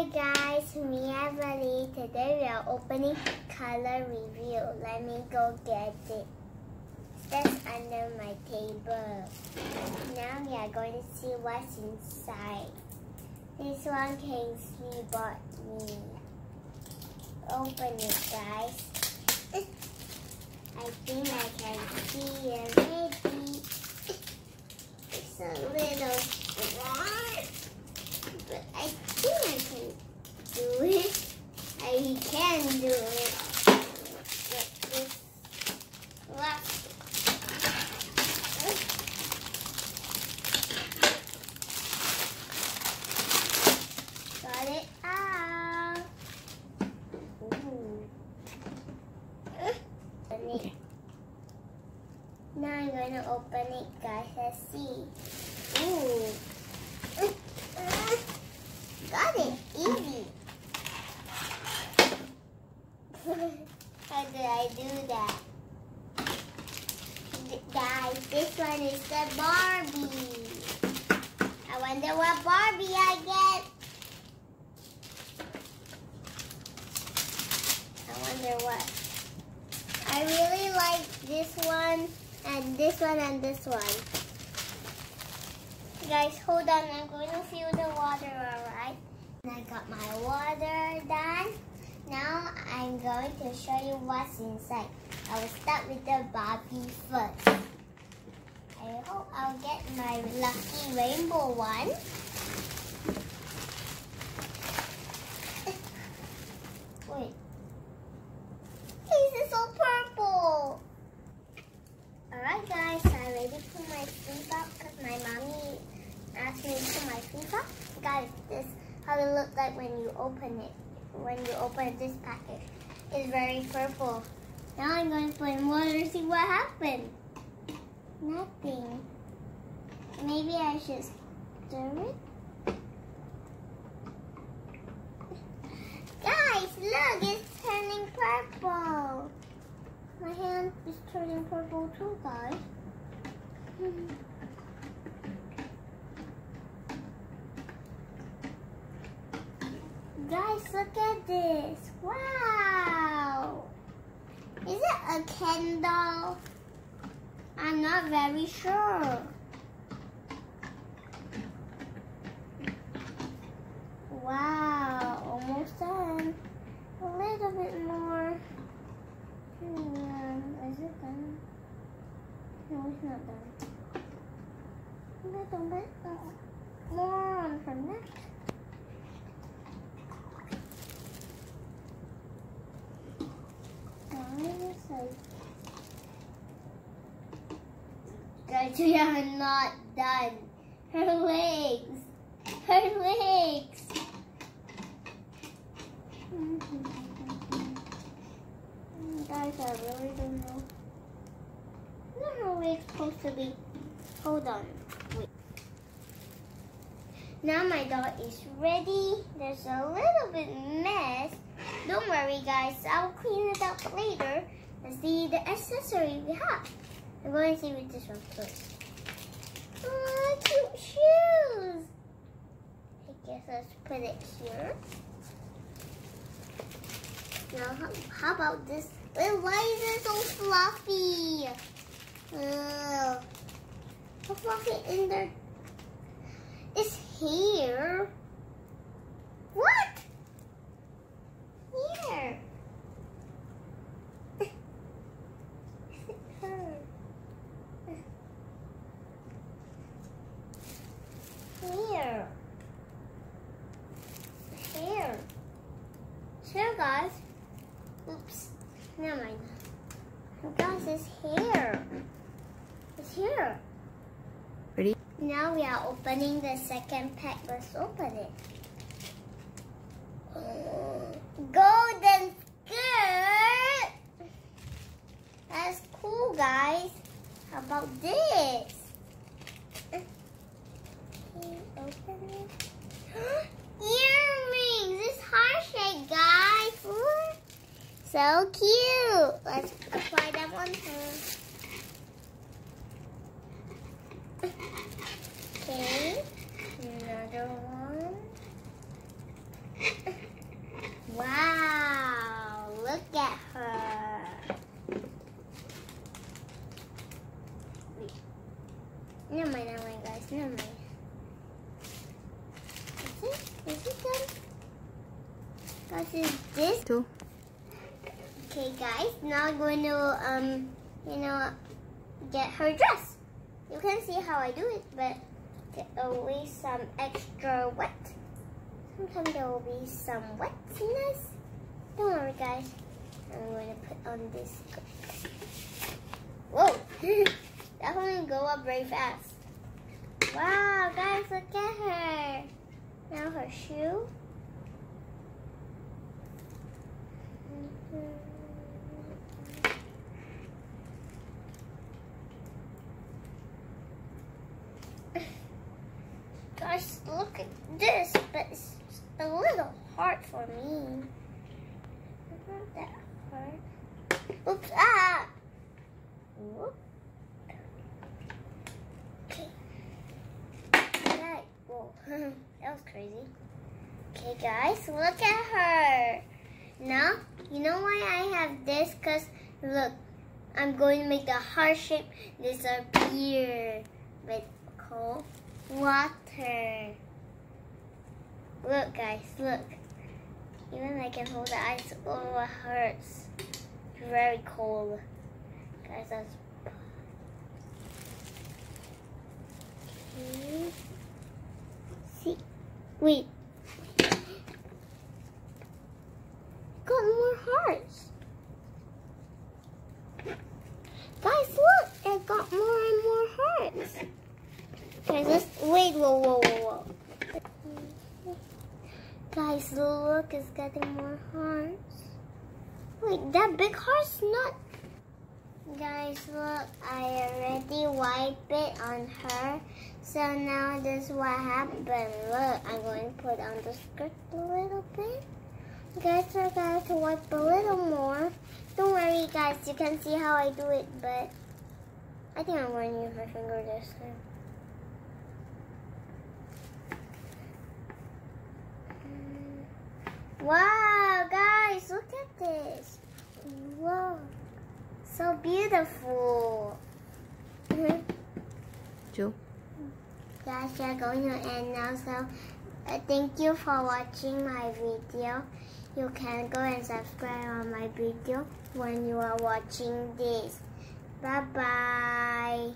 Hi guys, me and Emily. Today we are opening Color Reveal. Let me go get it. That's under my table. Now we are going to see what's inside. This one Kingsley bought me. Open it guys. I think I can see it maybe. It's a little hard, but I can do it. I can do it. Get this left. Got it out. Ooh. Open it. Now I'm going to open it, guys. Let's see. Ooh. Got it. Easy. How did I do that? Th- Guys, this one is the Barbie. I wonder what Barbie I get. I wonder what. I really like this one and this one and this one. Guys, hold on. I'm going to fill the water, alright? And I got my water done. Now I'm going to show you what's inside. I will start with the Barbie first. Hope I'll get my lucky rainbow one. Wait. This is so purple. Alright guys, I already put my sleeve up because my mommy asked me to put my sleeve up. Guys, this how it looks like when you open it. When you open this package. It's very purple. Now I'm going to put in water to see what happened. Nothing. Maybe I should stir it. Guys, look, it's turning purple. My hand is turning purple too, guys. Guys, look at this. Wow. Is it a candle? I'm not very sure. Wow, almost done. A little bit more. Hmm, is it done? No, it's not done. A little bit uh, more on her neck. On this side. We are not done. Her legs. Her legs. Guys, I really don't know. Where are her legs supposed to be? Hold on. Wait. Now my doll is ready. There's a little bit mess. Don't worry, guys. I'll clean it up later. Let's see the accessory we have. I'm going to see with this one first. Oh, cute shoes. I guess let's put it here. Now, how, how about this? Wait, why is it so fluffy? Ugh. So fluffy in there. It's here. What? Here. Her. Here. Here. Here, guys. Oops. Never mind. Guys, it's here. It's here. Ready? Now we are opening the second pack. Let's open it. Golden skirt. That's cool, guys. How about this? Okay, open it. So cute. Let's apply them on her. Okay. Another one. Wow. Look at her. Wait. Never mind, never mind, guys. Never mind. Is it? Is it done? Guys, is this? Two. Okay, guys. Now I'm going to, um, you know, get her dress. You can see how I do it, but there always some extra wet. Sometimes there will be some wetness. Don't worry, guys. I'm going to put on this. Whoa! that one go up very fast. Wow, guys, look at her. Now her shoe. Look at this, but it's a little hard for me. Not that hard. Oops, ah! Okay. That was crazy. Okay, guys, look at her. Now, you know why I have this? Because, look, I'm going to make the heart shape disappear with cold water. Look, guys, look. Even I can hold the ice, oh, it hurts. It's very cold. Guys, that's... Okay. See, wait. Got more hearts. Guys, look, it got more and more hearts. Guys, wait. Whoa, whoa, whoa, whoa. Guys, look, it's getting more hearts. Wait, that big heart's not. Guys, look, I already wiped it on her. So now this is what happened. Look, I'm going to put on the skirt a little bit. Guys, I got to wipe a little more. Don't worry, guys. You can see how I do it, but I think I'm going to use my finger this time. Wow, guys, look at this. Whoa, so beautiful. Two. Guys, we're going to end now, so uh, thank you for watching my video. You can go and subscribe on my video when you are watching this. Bye-bye.